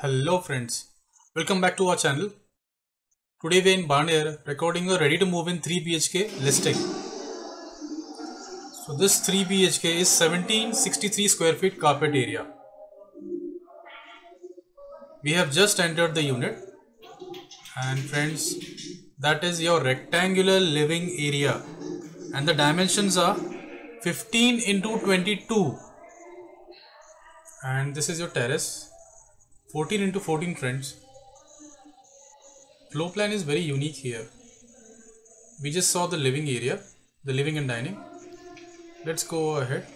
Hello friends, welcome back to our channel. Today we are in Baner recording a ready to move in 3 BHK listing. So this 3 BHK is 1763 square feet carpet area. We have just entered the unit and friends that is your rectangular living area and the dimensions are 15 into 22 and this is your terrace 14 into 14 friends floor plan is very unique here. We just saw the living area the living and dining. Let's go ahead.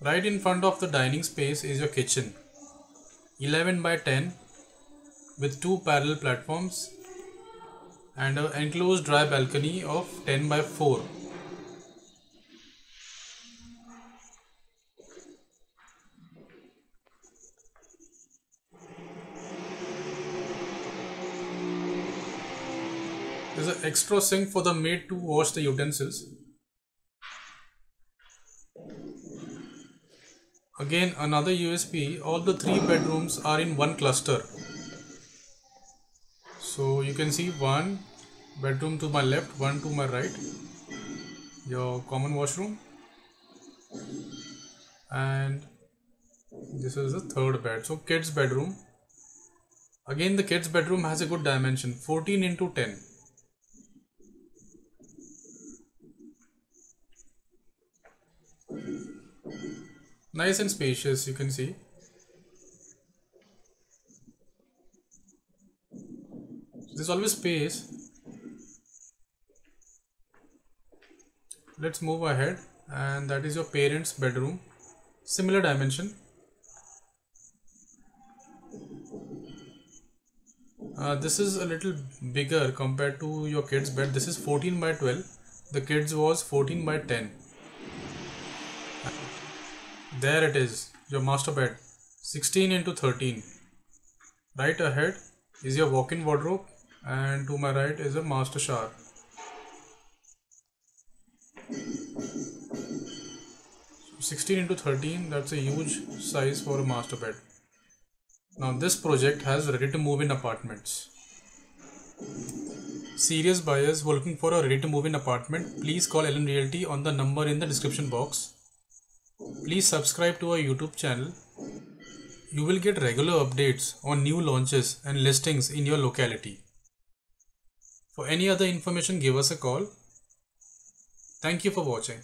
Right in front of the dining space is your kitchen. 11 by 10 with two parallel platforms and an enclosed dry balcony of 10 by 4 There's an extra sink for the maid to wash the utensils. Again another USP, all the three bedrooms are in one cluster. So you can see one bedroom to my left, one to my right, your common washroom and this is the third bed. So kids bedroom. Again the kids bedroom has a good dimension 14 into 10 nice and spacious you can see. There's always space. Let's move ahead and that is your parents bedroom. Similar dimension. Uh, this is a little bigger compared to your kids bed. This is 14 by 12 the kids was 14 by 10 there it is, your master bed, 16 into 13. Right ahead is your walk-in wardrobe and to my right is a master shower. So 16 into 13, that's a huge size for a master bed. Now this project has ready to move in apartments. Serious buyers who are looking for a ready to move in apartment, please call LN Realty on the number in the description box. Please subscribe to our YouTube channel. You will get regular updates on new launches and listings in your locality. For any other information, give us a call. Thank you for watching.